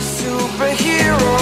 superhero.